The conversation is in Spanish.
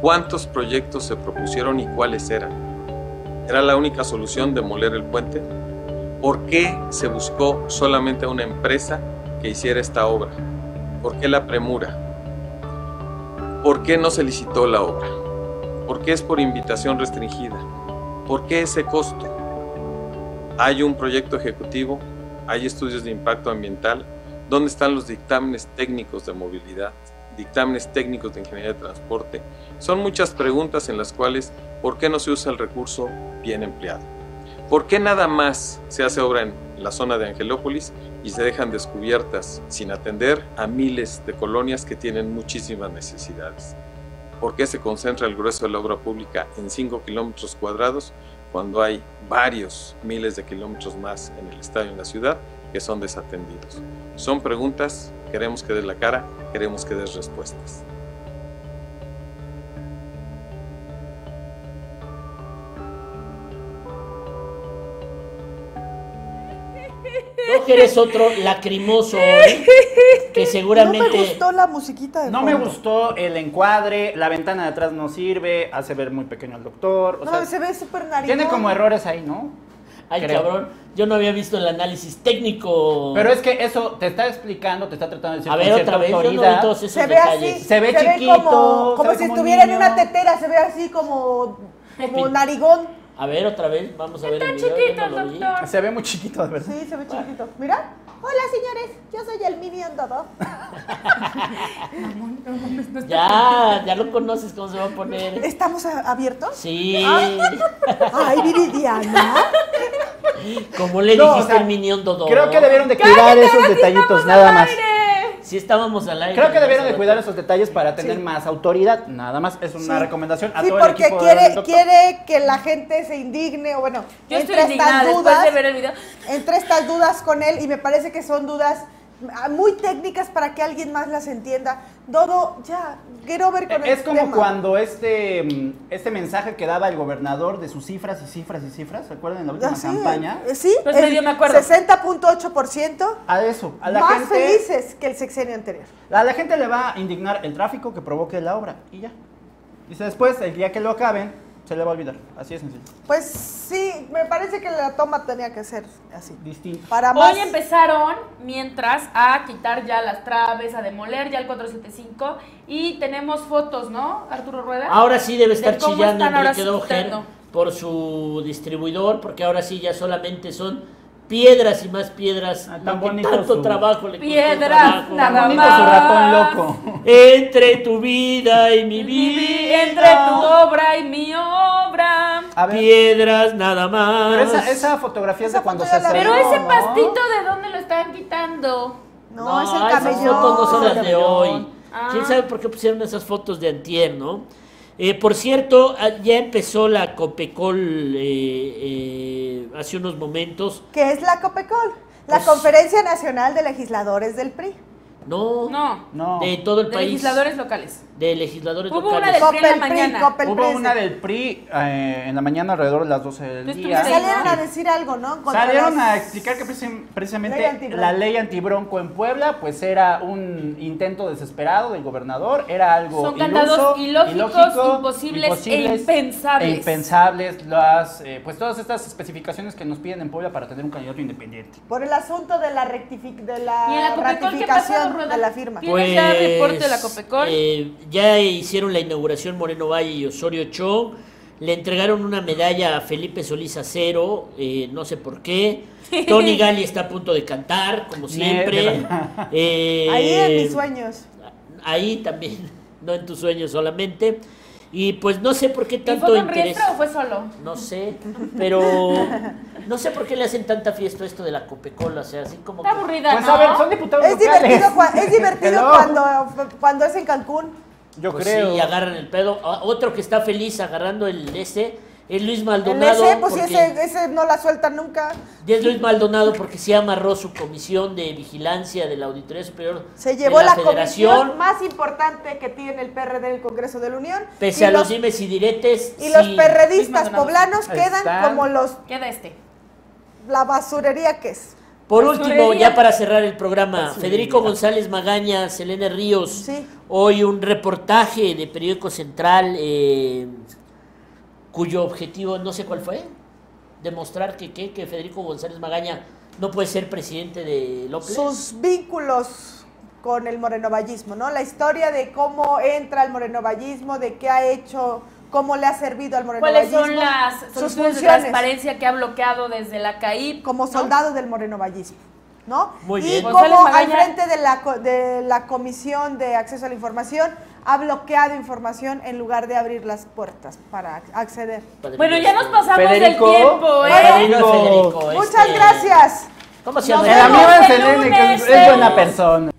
¿Cuántos proyectos se propusieron y cuáles eran? ¿Era la única solución demoler el puente? ¿Por qué se buscó solamente a una empresa que hiciera esta obra? ¿Por qué la premura? ¿Por qué no se licitó la obra? ¿Por qué es por invitación restringida? ¿Por qué ese costo? Hay un proyecto ejecutivo, hay estudios de impacto ambiental, ¿dónde están los dictámenes técnicos de movilidad? Dictámenes técnicos de ingeniería de transporte. Son muchas preguntas en las cuales, ¿por qué no se usa el recurso bien empleado? ¿Por qué nada más se hace obra en la zona de Angelópolis y se dejan descubiertas sin atender a miles de colonias que tienen muchísimas necesidades? ¿Por qué se concentra el grueso de la obra pública en 5 kilómetros cuadrados cuando hay varios miles de kilómetros más en el estadio y en la ciudad que son desatendidos? Son preguntas, queremos que des la cara, queremos que des respuestas. No que eres otro lacrimoso hoy, que seguramente... No me gustó la musiquita de No me gustó el encuadre, la ventana de atrás no sirve, hace ver muy pequeño al doctor. O No, sea, se ve súper tiene como errores ahí, ¿no? Ay, Creo. cabrón, yo no había visto el análisis técnico. Pero es que eso te está explicando, te está tratando de decir A ver, otra vez, yo no vi autoridad. todos esos Se ve detalles. así. Se ve chiquito, como, se como ve si como estuviera en una tetera, se ve así como, como narigón. A ver, otra vez, vamos a ver el Está video. yo chiquito, no lo vi. doctor. Se ve muy chiquito, de verdad. Sí, se ve chiquito. Mira. Hola, señores. Yo soy el Minion Dodo. Ya, ya lo conoces cómo se va a poner. ¿Estamos a- abiertos? Sí, Ay, Viridiana. como le No, dijiste o sea, el minión Dodo. Creo que debieron de cuidar esos detallitos, nada más. Sí estábamos al aire. Creo que debieron de cuidar esos detalles para tener Sí. más autoridad. Nada más es una Sí. recomendación a Sí, todo el porque quiere, quiere que la gente se indigne, o bueno, Yo estoy entre indignada estas dudas, de ver el video. entre estas dudas con él, y me parece que son dudas muy técnicas para que alguien más las entienda. Dodo, ya, quiero ver con el Es como tema. cuando este, mm, este mensaje que daba el gobernador de sus cifras y cifras y cifras, ¿se acuerdan en la última Ah, sí, campaña? eh, Sí, Pues el me acuerdo. 60.8%, A eso, a la más gente, felices que el sexenio anterior. a la gente le va a indignar el tráfico que provoque la obra y ya. Dice después, el día que lo acaben, se le va a olvidar. Así es sencillo. Pues sí, me parece que la toma tenía que ser así. Distinto. Para más. Hoy empezaron, mientras, a quitar ya las traves, a demoler ya el 475 y tenemos fotos, ¿no, Arturo Rueda? Ahora sí debe estar De chillando Enrique por su distribuidor, porque ahora sí ya solamente son piedras y más piedras. Ah, tan bonito tanto su- trabajo le Piedras, trabajo. nada Bonito más. su ratón loco. Entre tu vida y mi Mi vi- vida. entre tu obra y mi. A ver, Piedras nada más. pero esa, esa fotografía es de cuando se vi. Pero estrenó, ese pastito, ¿de dónde lo están quitando? No, es el esas camellón. fotos no son las de hoy. Ah. ¿Quién sabe por qué pusieron esas fotos de antier, no? Eh, por cierto, ah, ya empezó la Copecol eh, eh, hace unos momentos. ¿Qué es la COPECOL? La Pues- Conferencia Nacional de Legisladores del PRI. No, No, No. de todo el de país. legisladores locales. De legisladores Hubo locales. una del PRI en la Copel PRI, mañana. Copel Hubo una del PRI eh, en la mañana alrededor de las 12 del ¿Tú día. Salieron ¿no? a decir algo, ¿no? Contra Salieron a explicar que precis- precisamente Ley la ley antibronco en Puebla pues era un intento desesperado del gobernador, era algo Son candados iluso, ilógicos, imposibles e impensables. e impensables, las, eh, pues todas estas especificaciones que nos piden en Puebla para tener un candidato independiente. Por el asunto de la, rectific- de la, ¿Y en la Copecol qué pasó, ratificación? De la firma. ¿Tienes ya reporte de la Copecol? Pues, eh, ya hicieron la inauguración Moreno Valle y Osorio Chong. Le entregaron una medalla a Felipe Solís Acero, eh, no sé por qué. Tony Gali está a punto de cantar, como siempre. Eh, Ahí en mis sueños. Ahí también, no en tus sueños solamente. Y pues no sé por qué ¿Y fue tanto con interés. O fue solo? No sé, pero no sé por qué le hacen tanta fiesta a esto de la Coca-Cola, o sea, así como Está que- aburrida, Pues ¿no? a ver, son diputados Es locales. divertido, cua- es divertido Hello. cuando, cuando es en Cancún. Yo Pues creo. sí, agarran el pedo. Ah, Otro que está feliz agarrando el ese es Luis El Maldonado. ese, pues ese, ese no la suelta nunca. y es Luis Maldonado porque se amarró su comisión de vigilancia de la Auditoría Superior Se llevó de la, la, comisión Federación. más importante que tiene el PRD en el Congreso de la Unión. Pese y a los dimes y diretes. y los sí. Perredistas poblanos Ahí quedan están. como los Queda este. la basurería que es. Por último, ya para cerrar el programa, Federico González Magaña, Selene Ríos, Sí. hoy un reportaje de Periódico Central eh, cuyo objetivo no sé cuál fue, demostrar que, ¿qué? que Federico González Magaña no puede ser presidente de López. sus vínculos con el morenovallismo, ¿no? La historia de cómo entra el morenovallismo, de qué ha hecho, cómo le ha servido al ¿Cuáles morenovallismo. son las sus de funciones transparencia que ha bloqueado desde la CAIP? como ¿no? soldado del morenovallismo, ¿no? Muy y bien. como al frente de la, de la Comisión de Acceso a la Información ha bloqueado información en lugar de abrir las puertas para acceder. Bueno, ya nos este, pasamos Federico, del tiempo, ¿eh? Federico, Muchas este, gracias. ¿Cómo se Nos llama? El amigo de Selene, es buena eh. persona.